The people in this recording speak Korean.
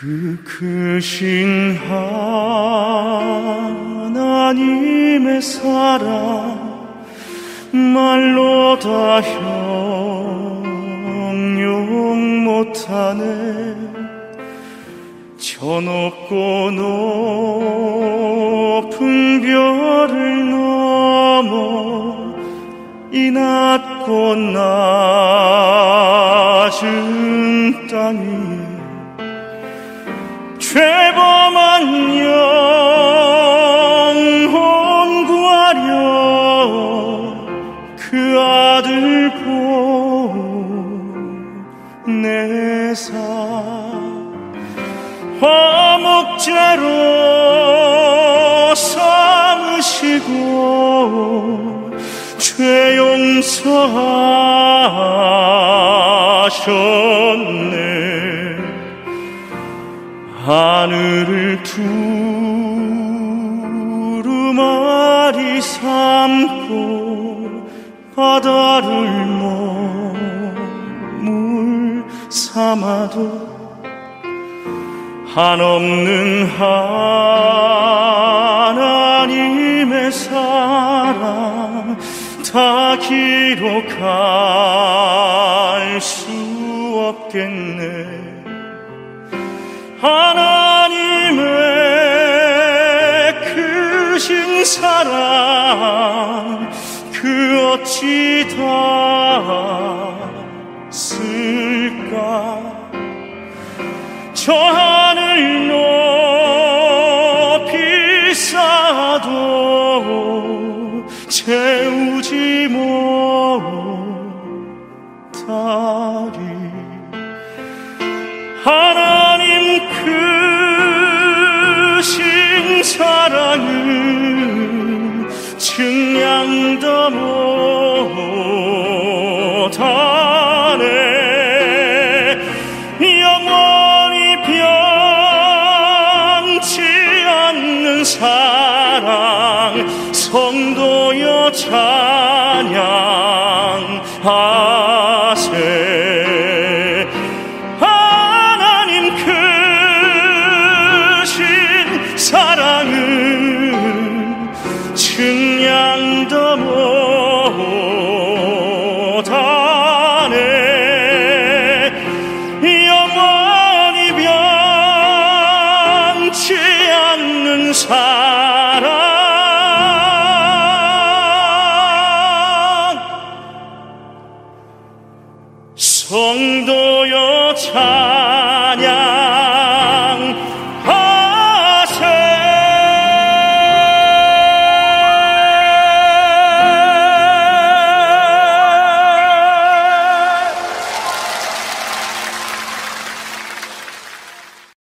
그 크신 하나님의 사랑 말로 다 형용 못하네. 저 높고 높은 별을 넘어 이 낮고 낮은 들 보내사 화목제로 삼으시고 죄 용서하셨네. 하늘을 두루마리 삼고 바다를 머물 삼아도 한없는 하나님의 사랑 다 기록할 수 없겠네. 하나 어찌 닿을까? 저 하늘 높이 쌓아도 채우지 못하리. 하나님 크신 사랑은 사랑 성도여 찬양하세. 하나님 크신 사랑은 증량도 사랑. 성도여 찬양